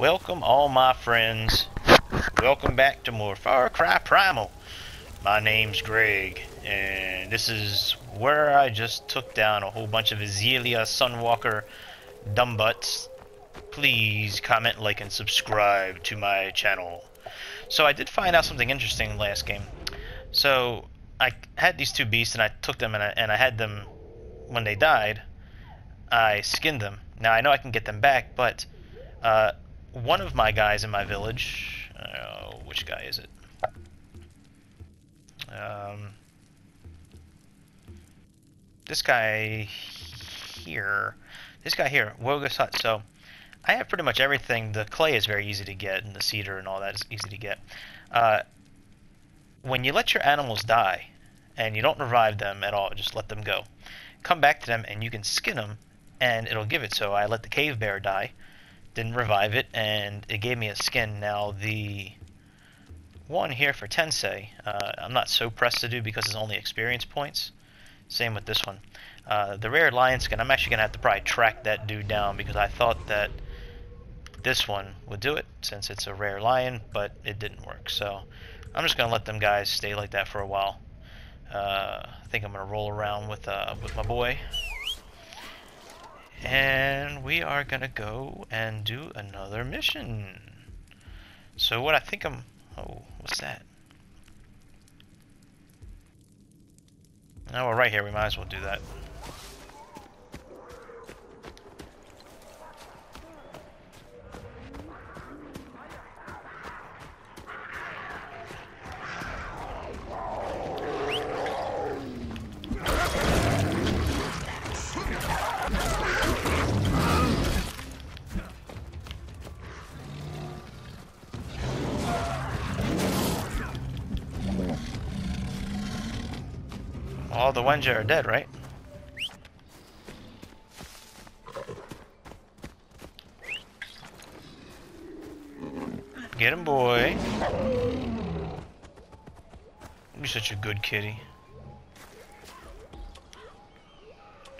Welcome all my friends. Welcome back to more Far Cry Primal. My name's Greg, and this is where I just took down a whole bunch of Izila Sunwalker dumbbutts. Please comment, like, and subscribe to my channel. So I did find out something interesting last game. So I had these two beasts, and I took them, and I, and I had them when they died. I skinned them. Now I know I can get them back, but uh, one of my guys in my village, uh, which guy is it? Um, this guy here, this guy here, Wogah's Hut. So I have pretty much everything. The clay is very easy to get, and the cedar and all that is easy to get. Uh, when you let your animals die, and you don't revive them at all, just let them go. Come back to them, and you can skin them, and it'll give it. So I let the cave bear die didn't revive it, and it gave me a skin. Now, the one here for Tensay, uh, I'm not so pressed to do because it's only experience points. Same with this one. Uh, the rare lion skin, I'm actually going to have to probably track that dude down because I thought that this one would do it since it's a rare lion, but it didn't work. So I'm just going to let them guys stay like that for a while. Uh, I think I'm going to roll around with, uh, with my boy. And we are gonna go and do another mission. So what I think I'm... Oh, what's that? Oh, we're right here. We might as well do that. All the Wenja are dead, right? Get him, boy. You're such a good kitty.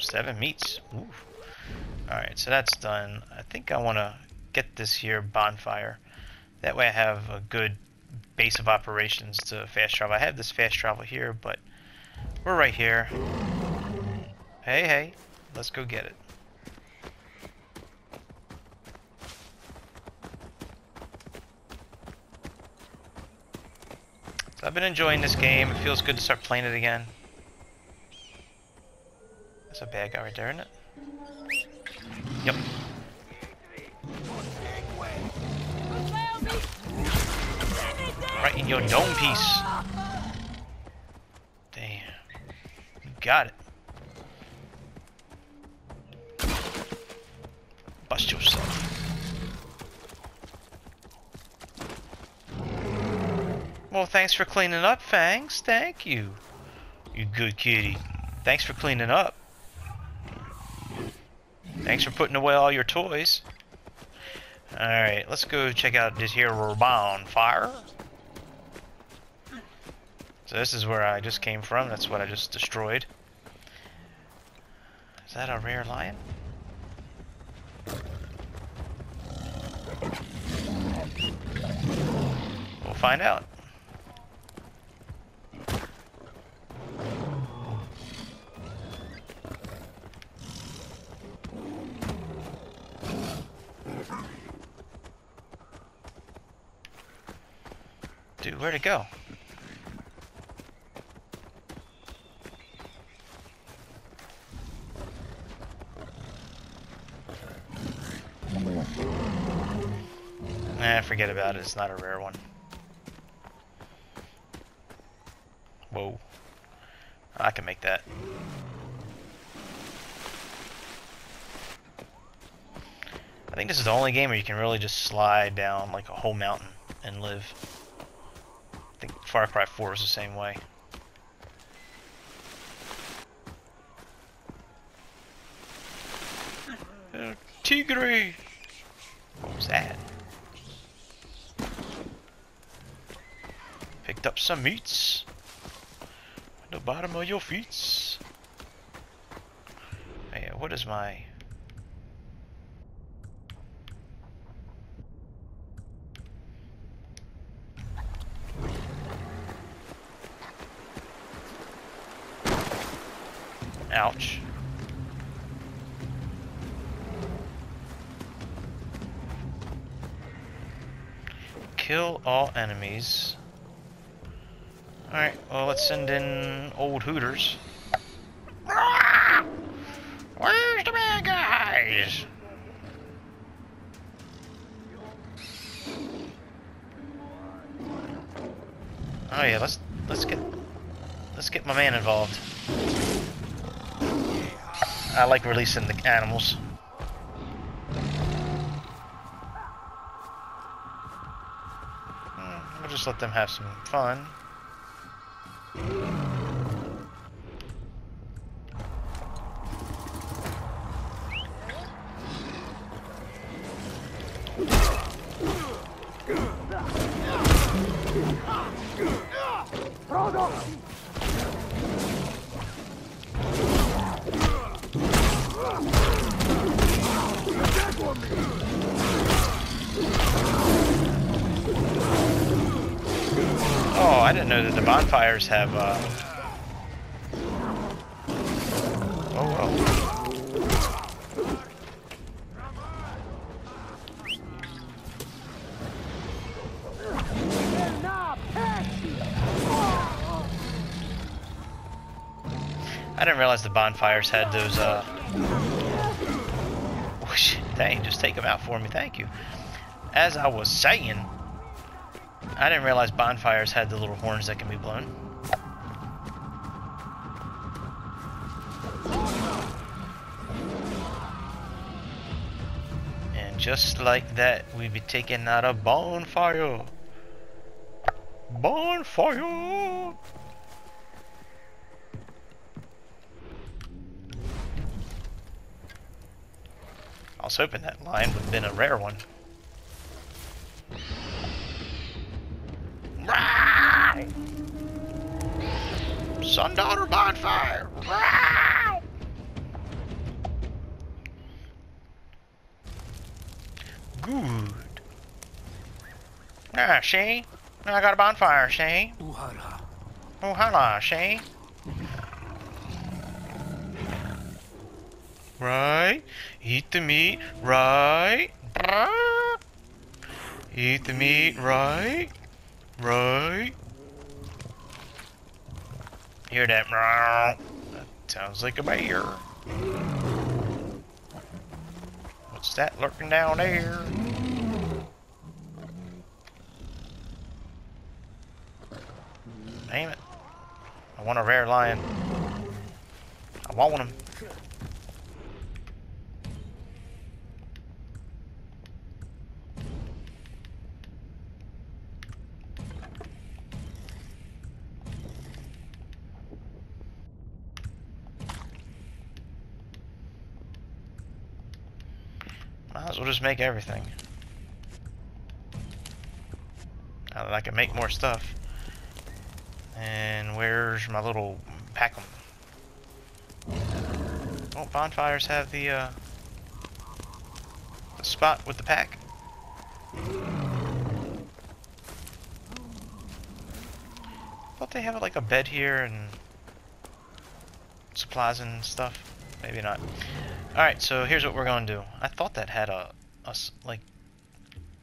Seven meats. Alright, so that's done. I think I want to get this here bonfire. That way I have a good base of operations to fast travel. I have this fast travel here, but we're right here. Hey, hey. Let's go get it. So I've been enjoying this game. It feels good to start playing it again. That's a bad guy right there, isn't it? Yep. Right in your dome piece. Got it. Bust yourself. Well, thanks for cleaning up, Fangs. Thank you. You good kitty. Thanks for cleaning up. Thanks for putting away all your toys. Alright, let's go check out this here bonfire. So this is where I just came from. That's what I just destroyed. Is that a rare lion? We'll find out. Dude, where'd it go? Forget about it. It's not a rare one. Whoa. I can make that. I think this is the only game where you can really just slide down like a whole mountain and live. I think Far Cry 4 is the same way. Tigre! What was that? picked up some meats. The bottom of your feet. Hey, what is my... Ouch. Kill all enemies. Alright, well let's send in old Hooters. Where's the bad guys? Oh yeah, let's let's get let's get my man involved. I like releasing the animals. Hmm, We'll just let them have some fun. Oh, I didn't know that the bonfires have, uh... Oh, well. I didn't realize the bonfires had those, uh... Oh, shit, dang, just take them out for me, thank you. As I was saying, I didn't realize bonfires had the little horns that can be blown. And just like that, we be taking out a bonfire. Bonfire! I was hoping that line would have been a rare one. Sundaughter bonfire! Good. Ah, see? I got a bonfire, see? Uhara. Oh, hello, see? Right? Eat the meat, right? Eat the meat, right? Right? Hear that? That sounds like a bear. What's that lurking down there? Damn it. I want a rare lion. I want him. Just make everything. Now that I can make more stuff. And where's my little pack 'em? Oh, bonfires have the uh, the spot with the pack. Thought they have like a bed here and supplies and stuff. Maybe not. All right, so here's what we're gonna do. I thought that had a, a s- like,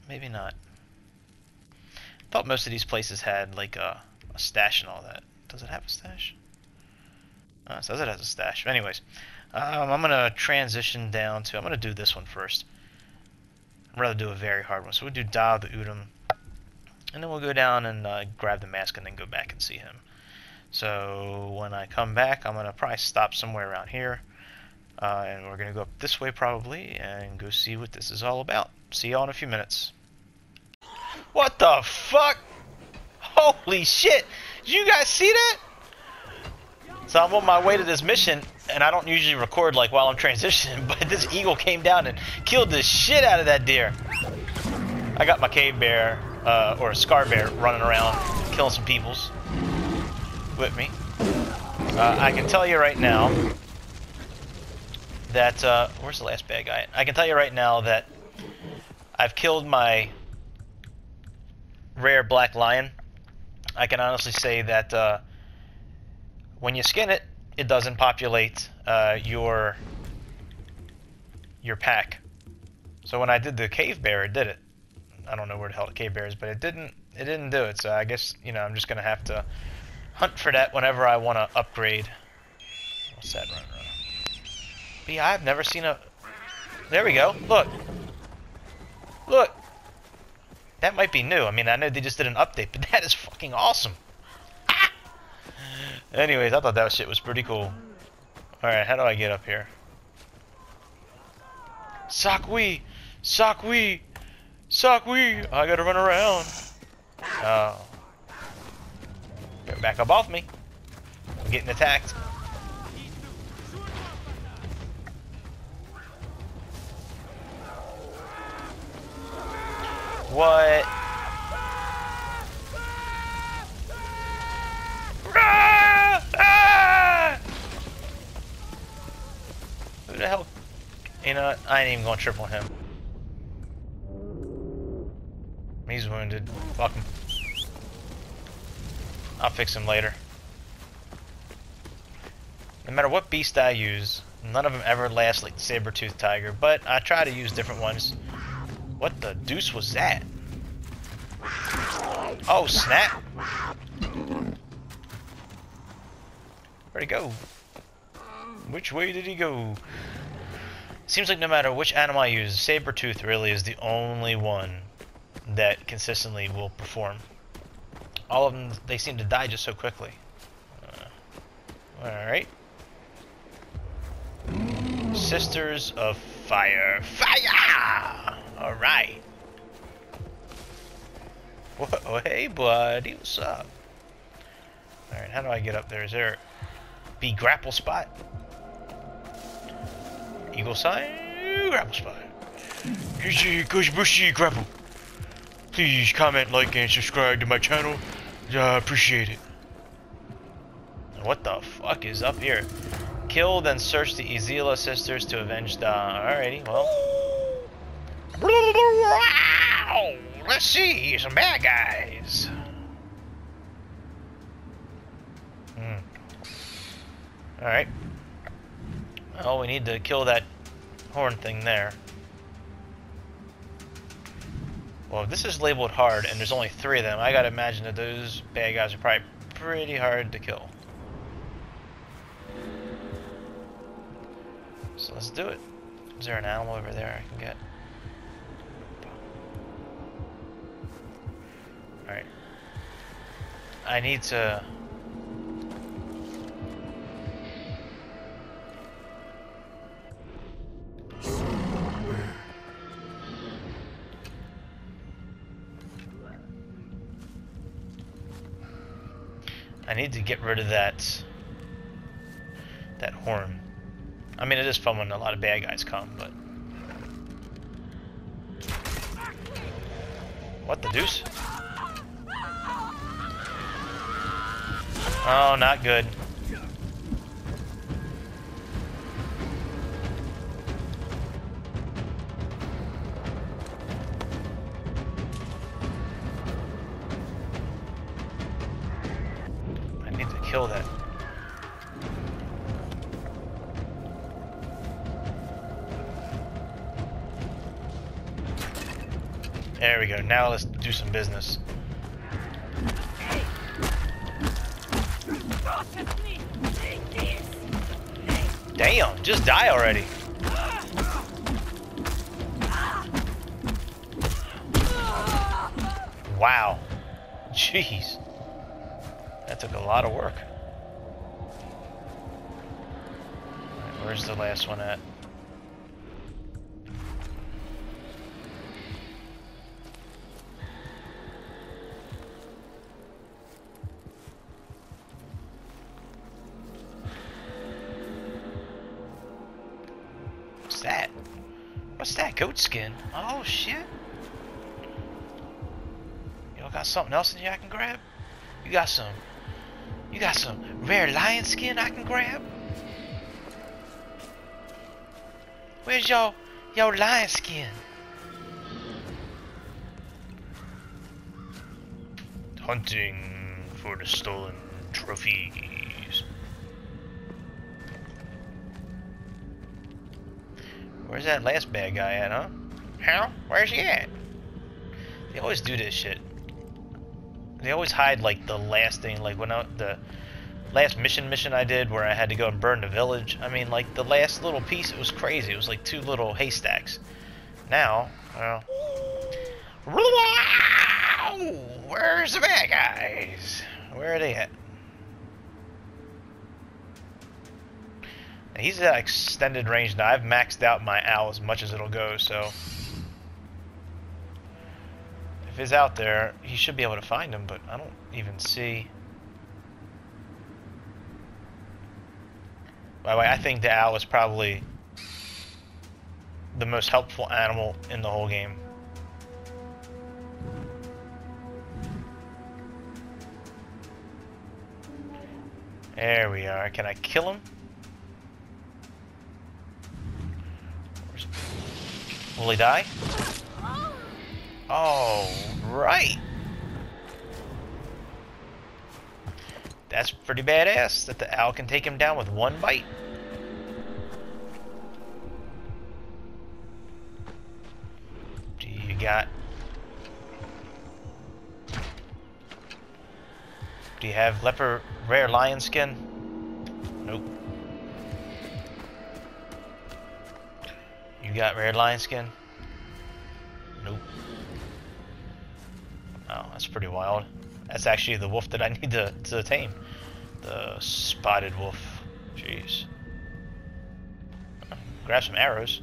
maybe not. I Thought most of these places had like a, a stash and all that. Does it have a stash? Uh, it says it has a stash. Anyways, um, I'm gonna transition down to. I'm gonna do this one first. I'd rather do a very hard one. So we'll do Dah the Udam, and then we'll go down and uh, grab the mask and then go back and see him. So when I come back, I'm gonna probably stop somewhere around here. Uh, and we're going to go up this way probably and go see what this is all about. See y'all in a few minutes. What the fuck? Holy shit! Did you guys see that? So I'm on my way to this mission, and I don't usually record like while I'm transitioning, but this eagle came down and killed the shit out of that deer. I got my cave bear, uh, or a scar bear, running around killing some peoples with me. Uh, I can tell you right now that uh, where's the last bad guy? I can tell you right now that I've killed my rare black lion. I can honestly say that uh, when you skin it, it doesn't populate uh, your your pack. So when I did the cave bear, it did it. I don't know where the hell the cave bear is, but it didn't it didn't do it. So I guess you know I'm just gonna have to hunt for that whenever I want to upgrade. What's that run run? But yeah, I've never seen a. There we go. Look. Look. That might be new. I mean, I know they just did an update, but that is fucking awesome. Ah! Anyways, I thought that shit was pretty cool. Alright, how do I get up here? Sakwi! Sakwi! Sakwi! I gotta run around. Oh. Back up off me. I'm getting attacked. What? Who the hell? You know what? I ain't even gonna triple him. He's wounded. Fuck him. I'll fix him later. No matter what beast I use, none of them ever last like the saber-tooth tiger, but I try to use different ones. What the deuce was that? Oh, snap! Where'd he go? Which way did he go? Seems like no matter which animal I use, saber-tooth really is the only one that consistently will perform. All of them, they seem to die just so quickly. Uh, Alright. Sisters of Fire. Fire! Alright. Whoa, oh, hey buddy, what's up? Alright, how do I get up there? Is there B grapple spot? Eagle sign, grapple spot. Gosh, bushy grapple. Please comment, like, and subscribe to my channel. I appreciate it. What the fuck is up here? Kill, then search the Izila sisters to avenge the... Alrighty, well... Let's see, some bad guys. Hmm. Alright. Well, we need to kill that horn thing there. Well, if this is labeled hard and there's only three of them, I gotta imagine that those bad guys are probably pretty hard to kill. So let's do it. Is there an animal over there I can get? I need to... I need to get rid of that that horn. I mean, it is fun when a lot of bad guys come, but what the deuce? Oh, not good. I need to kill that. There we go. Now let's do some business. Damn, just die already. Wow. Jeez. That took a lot of work. Right, where's the last one at? Goat skin? Oh shit. Y'all got something else in here I can grab? You got some. You got some rare lion skin I can grab? Where's y'all y'all lion skin? Hunting for the stolen trophies. Where's that last bad guy at, huh? How? Where's he at? They always do this shit. They always hide like the last thing, like when I, the last mission mission I did where I had to go and burn the village. I mean, like the last little piece, it was crazy. It was like two little haystacks. Now, well, where's the bad guys? Where are they at? He's at extended range now. I've maxed out my owl as much as it'll go, so if he's out there, he should be able to find him, but I don't even see. By the way, I think the owl is probably the most helpful animal in the whole game. There we are. Can I kill him? Will he die? Oh, right. That's pretty badass that the owl can take him down with one bite. Do you got... Do you have leopard rare lion skin? You got red lion skin? Nope. Oh, that's pretty wild. That's actually the wolf that I need to, to tame. The spotted wolf. Jeez. Grab some arrows.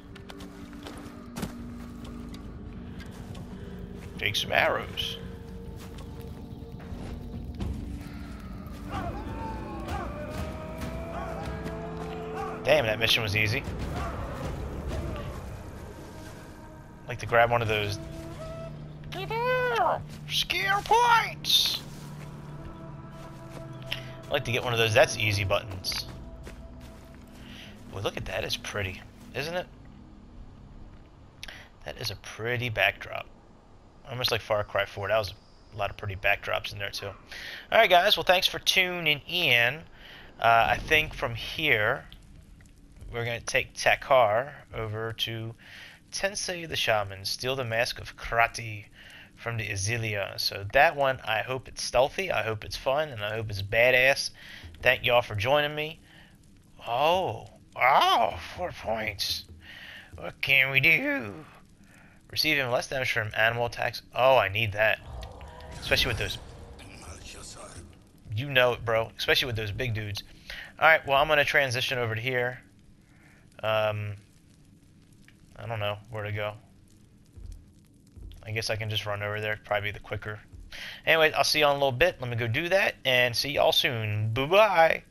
Take some arrows. Damn, that mission was easy. Like to grab one of those Skill points! I'd like to get one of those that's easy buttons. Boy, look at that, it's pretty, isn't it? That is a pretty backdrop. Almost like Far Cry 4. That was a lot of pretty backdrops in there too. Alright guys, well thanks for tuning in. Uh, I think from here, we're going to take Takkar over to Tensay the Shaman, steal the mask of Krati from the Izila. So that one, I hope it's stealthy, I hope it's fun, and I hope it's badass. Thank y'all for joining me. Oh, oh, four points. What can we do? Receiving less damage from animal attacks. Oh, I need that. Especially with those... You know it, bro. Especially with those big dudes. Alright, well, I'm going to transition over to here. Um, I don't know where to go. I guess I can just run over there. Probably the quicker. Anyway, I'll see you all in a little bit. Let me go do that and see y'all soon. Bye-bye.